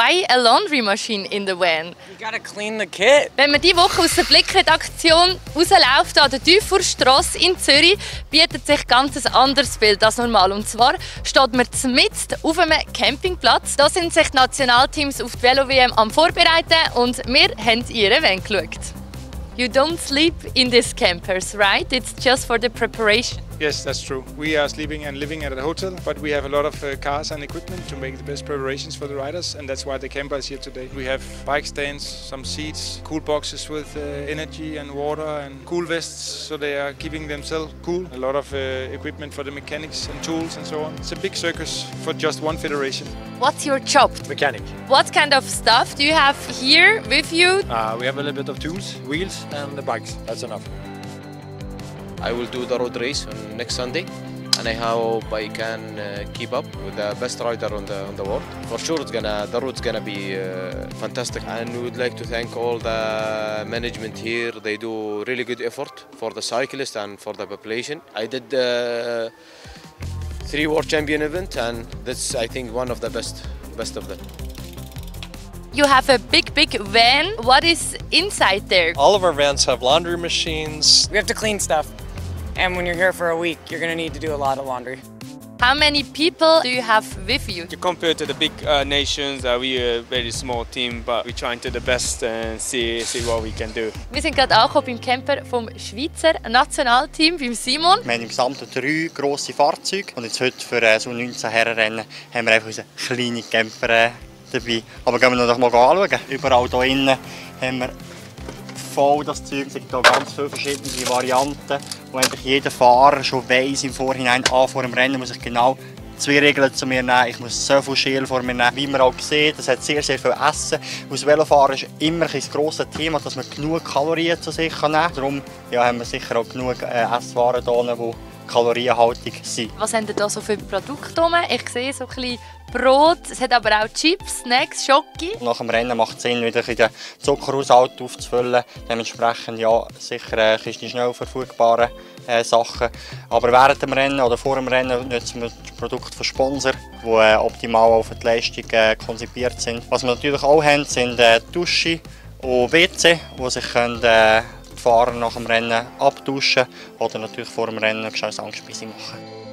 Why a laundry machine in the van? You gotta clean the kit. Wenn man diese Woche aus der Blickredaktion rausläuft an der Teuferstrasse in Zürich, bietet sich ganz ein anderes Bild als normal. Und zwar steht man mitten auf einem Campingplatz. Da sind sich die Nationalteams auf die Velo-WM am Vorbereiten und wir haben ihr Event geschaut. You don't sleep in these campers, right? It's just for the preparation. Yes, that's true. We are sleeping and living at a hotel, but we have a lot of uh, cars and equipment to make the best preparations for the riders, and that's why the camper is here today. We have bike stands, some seats, cool boxes with uh, energy and water, and cool vests, so they are keeping themselves cool. A lot of uh, equipment for the mechanics and tools and so on. It's a big circus for just one federation. What's your job? Mechanic. What kind of stuff do you have here with you? Uh, we have a little bit of tools, wheels and the bikes. That's enough. I will do the road race on next Sunday and I hope I can uh, keep up with the best rider on the on the world. For sure, it's gonna the road's gonna be uh, fantastic, and we would like to thank all the management here. They do really good effort for the cyclists and for the population. I did the three world champion event, and that's I think one of the best best of them. You have a big, big van. What is inside there? All of our vans have laundry machines. We have to clean stuff. And when you're here for a week, you're gonna need to do a lot of laundry. How many people do you have with you? Compared to the big uh, nations, uh, we are a very small team, but we're trying to the best and see, see what we can do. Wir sind gerade angekommen beim Camper vom Schweizer Nationalteam, beim Simon. Wir haben im Gesamten drei grosse Fahrzeuge und jetzt heute für äh, so 19 Herrenrennen haben wir einfach unseren kleinen Camper äh, dabei. Aber gehen wir noch mal anschauen. Überall hier innen haben wir voll das Zeug. Es gibt hier ganz viele verschiedene Varianten, wo eigentlich jeder Fahrer schon weiss im Vorhinein, ah, vor dem Rennen muss ich genau zwei Regeln zu mir nehmen. Ich muss so viel Schäl vor mir nehmen. Wie man auch sieht, das hat sehr, sehr viel Essen. Aus Velofahren ist immer ein grosses Thema, dass man genug Kalorien zu sich nehmen kann. Darum ja, haben wir sicher auch genug äh, Esswaren hier, die kalorienhaltig sind. Was haben da so für Produkte rum? Ich sehe so ein bisschen Brot, es hat aber auch Chips, Snacks, Schoki. Nach dem Rennen macht es Sinn, wieder den Zuckerhaushalt aufzufüllen. Dementsprechend ja, sicher äh, die schnell verfügbaren äh, Sachen. Aber während dem Rennen oder vor dem Rennen nutzen wir das Produkt von Sponsor, die äh, optimal auf die Leistung äh, konzipiert sind. Was wir natürlich auch haben, sind äh, Dusche und WC, wo sich können, äh, die Fahrer nach dem Rennen abduschen oder natürlich vor dem Rennen eine Angespeise machen